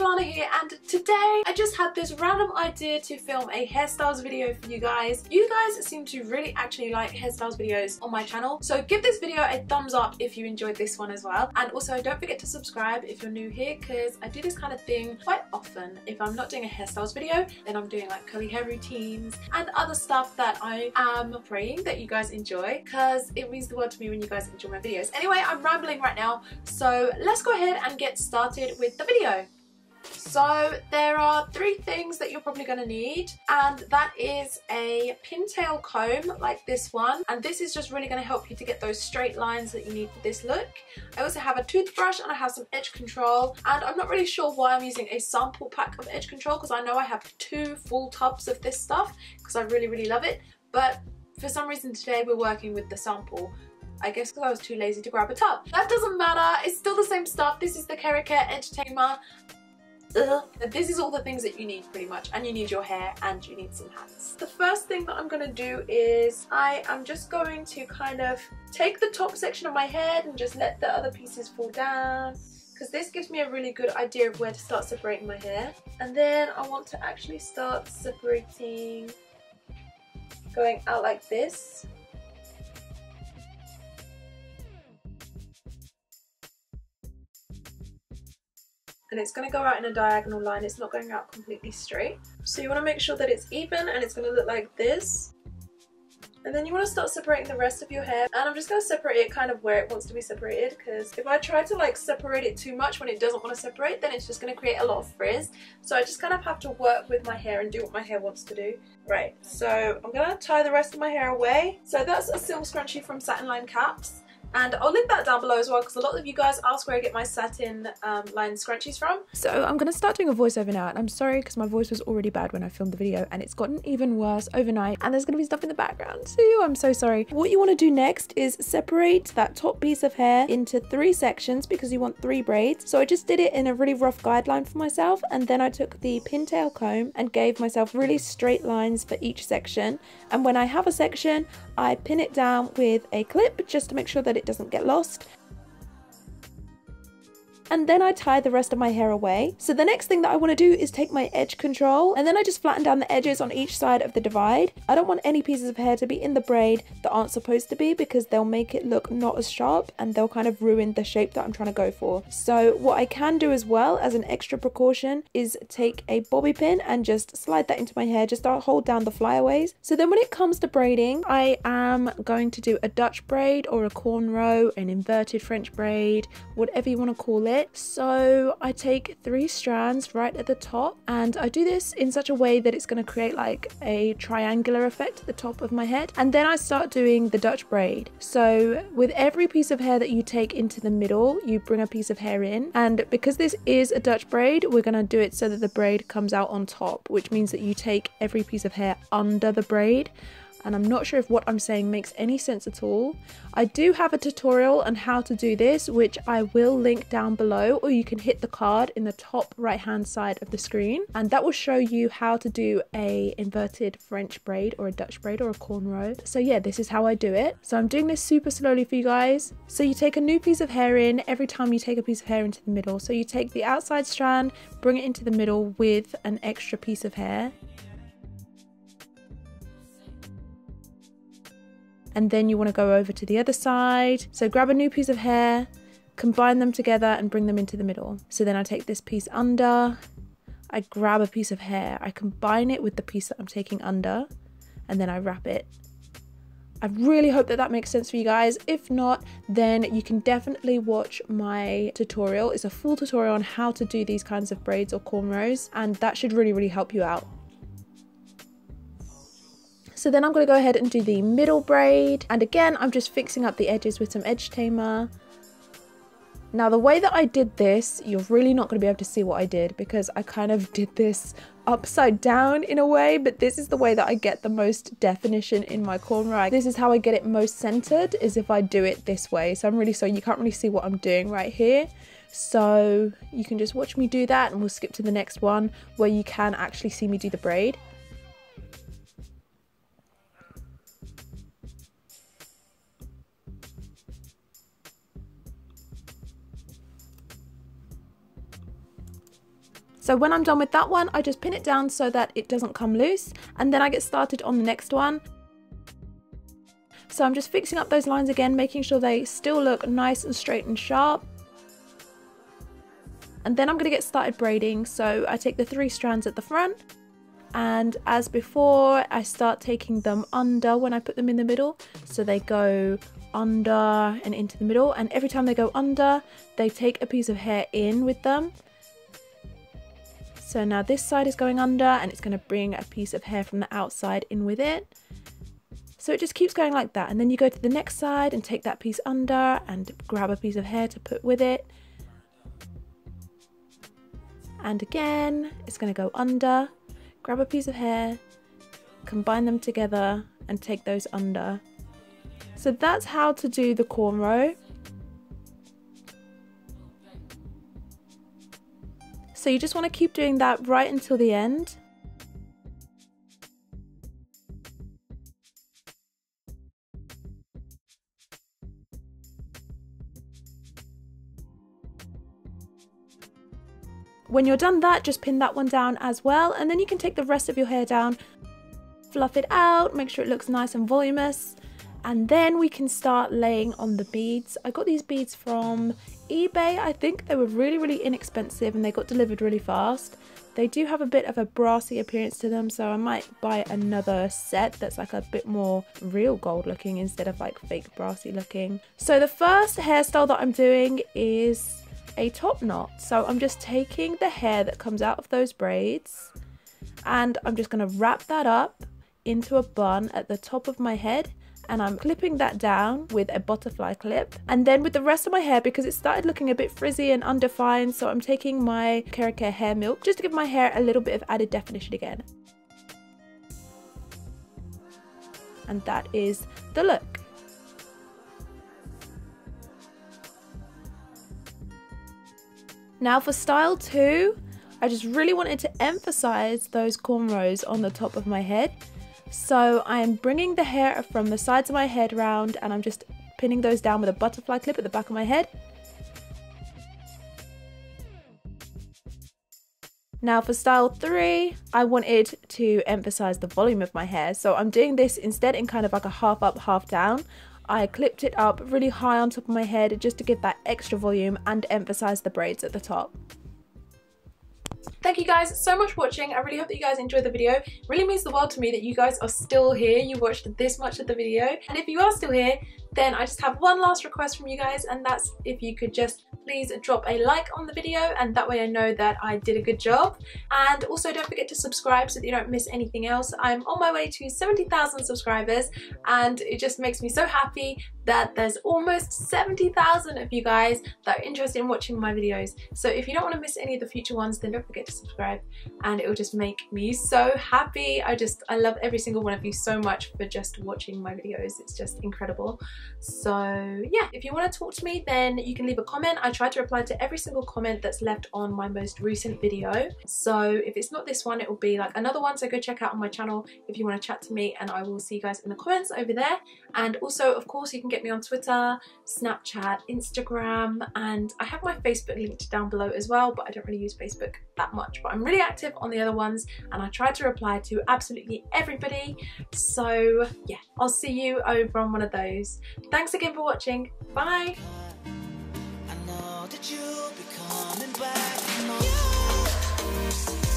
Lana here and today I just had this random idea to film a hairstyles video for you guys. You guys seem to really actually like hairstyles videos on my channel so give this video a thumbs up if you enjoyed this one as well and also don't forget to subscribe if you're new here because I do this kind of thing quite often. If I'm not doing a hairstyles video then I'm doing like curly hair routines and other stuff that I am praying that you guys enjoy because it means the world to me when you guys enjoy my videos. Anyway I'm rambling right now so let's go ahead and get started with the video. So there are three things that you're probably going to need and that is a pintail comb like this one and this is just really going to help you to get those straight lines that you need for this look. I also have a toothbrush and I have some edge control and I'm not really sure why I'm using a sample pack of edge control because I know I have two full tubs of this stuff because I really really love it but for some reason today we're working with the sample I guess because I was too lazy to grab a tub. That doesn't matter, it's still the same stuff. This is the Keracare Edge Tamer. This is all the things that you need pretty much. And you need your hair and you need some hats. The first thing that I'm going to do is I am just going to kind of take the top section of my head and just let the other pieces fall down. Because this gives me a really good idea of where to start separating my hair. And then I want to actually start separating going out like this and it's going to go out in a diagonal line. It's not going out completely straight. So you want to make sure that it's even and it's going to look like this. And then you want to start separating the rest of your hair. And I'm just going to separate it kind of where it wants to be separated because if I try to like separate it too much when it doesn't want to separate then it's just going to create a lot of frizz. So I just kind of have to work with my hair and do what my hair wants to do. Right so I'm going to tie the rest of my hair away. So that's a silk scrunchie from Satin Line Caps and I'll link that down below as well because a lot of you guys ask where I get my satin um, line scrunchies from. So I'm going to start doing a voiceover now and I'm sorry because my voice was already bad when I filmed the video and it's gotten even worse overnight and there's going to be stuff in the background too. I'm so sorry. What you want to do next is separate that top piece of hair into three sections because you want three braids. So I just did it in a really rough guideline for myself and then I took the pintail comb and gave myself really straight lines for each section and when I have a section I pin it down with a clip just to make sure that it doesn't get lost and then I tie the rest of my hair away. So the next thing that I want to do is take my edge control and then I just flatten down the edges on each side of the divide. I don't want any pieces of hair to be in the braid that aren't supposed to be because they'll make it look not as sharp and they'll kind of ruin the shape that I'm trying to go for. So what I can do as well as an extra precaution is take a bobby pin and just slide that into my hair just to hold down the flyaways. So then when it comes to braiding, I am going to do a Dutch braid or a cornrow, an inverted French braid, whatever you want to call it it. So I take three strands right at the top and I do this in such a way that it's going to create like a triangular effect at the top of my head. And then I start doing the Dutch braid. So with every piece of hair that you take into the middle, you bring a piece of hair in. And because this is a Dutch braid, we're going to do it so that the braid comes out on top, which means that you take every piece of hair under the braid and I'm not sure if what I'm saying makes any sense at all. I do have a tutorial on how to do this which I will link down below or you can hit the card in the top right hand side of the screen and that will show you how to do a inverted French braid or a Dutch braid or a cornrow. So yeah this is how I do it. So I'm doing this super slowly for you guys. So you take a new piece of hair in every time you take a piece of hair into the middle. So you take the outside strand, bring it into the middle with an extra piece of hair and then you want to go over to the other side. So grab a new piece of hair, combine them together and bring them into the middle. So then I take this piece under, I grab a piece of hair, I combine it with the piece that I'm taking under, and then I wrap it. I really hope that that makes sense for you guys. If not, then you can definitely watch my tutorial. It's a full tutorial on how to do these kinds of braids or cornrows, and that should really, really help you out. So then I'm going to go ahead and do the middle braid. And again, I'm just fixing up the edges with some edge tamer. Now the way that I did this, you're really not going to be able to see what I did because I kind of did this upside down in a way, but this is the way that I get the most definition in my cornrow. This is how I get it most centered is if I do it this way. So I'm really sorry, you can't really see what I'm doing right here. So you can just watch me do that and we'll skip to the next one where you can actually see me do the braid. So when I'm done with that one, I just pin it down so that it doesn't come loose and then I get started on the next one. So I'm just fixing up those lines again, making sure they still look nice and straight and sharp. And then I'm going to get started braiding. So I take the three strands at the front and as before I start taking them under when I put them in the middle. So they go under and into the middle and every time they go under they take a piece of hair in with them. So now this side is going under and it's going to bring a piece of hair from the outside in with it. So it just keeps going like that. And then you go to the next side and take that piece under and grab a piece of hair to put with it. And again, it's going to go under, grab a piece of hair, combine them together and take those under. So that's how to do the cornrow. So you just want to keep doing that right until the end. When you're done that, just pin that one down as well, and then you can take the rest of your hair down, fluff it out, make sure it looks nice and voluminous, and then we can start laying on the beads. I got these beads from eBay, I think they were really, really inexpensive and they got delivered really fast. They do have a bit of a brassy appearance to them, so I might buy another set that's like a bit more real gold looking instead of like fake brassy looking. So the first hairstyle that I'm doing is a top knot. So I'm just taking the hair that comes out of those braids and I'm just going to wrap that up into a bun at the top of my head and I'm clipping that down with a butterfly clip. And then with the rest of my hair, because it started looking a bit frizzy and undefined, so I'm taking my Care hair milk just to give my hair a little bit of added definition again. And that is the look. Now for style two, I just really wanted to emphasize those cornrows on the top of my head. So I'm bringing the hair from the sides of my head round and I'm just pinning those down with a butterfly clip at the back of my head. Now for style three, I wanted to emphasize the volume of my hair. So I'm doing this instead in kind of like a half up, half down. I clipped it up really high on top of my head just to give that extra volume and emphasize the braids at the top. Thank you guys so much for watching. I really hope that you guys enjoyed the video. It really means the world to me that you guys are still here. You watched this much of the video. And if you are still here, then I just have one last request from you guys and that's if you could just please drop a like on the video and that way I know that I did a good job and also don't forget to subscribe so that you don't miss anything else. I'm on my way to 70,000 subscribers and it just makes me so happy that there's almost 70,000 of you guys that are interested in watching my videos. So if you don't want to miss any of the future ones then don't forget to subscribe and it will just make me so happy. I just, I love every single one of you so much for just watching my videos. It's just incredible. So yeah, if you want to talk to me then you can leave a comment. I try to reply to every single comment that's left on my most recent video. So if it's not this one, it will be like another one. So go check out on my channel if you want to chat to me and I will see you guys in the comments over there. And also, of course, you can get me on Twitter, Snapchat, Instagram, and I have my Facebook linked down below as well, but I don't really use Facebook that much. But I'm really active on the other ones and I try to reply to absolutely everybody. So yeah, I'll see you over on one of those. Thanks again for watching. Bye! that you'll be coming back. You know.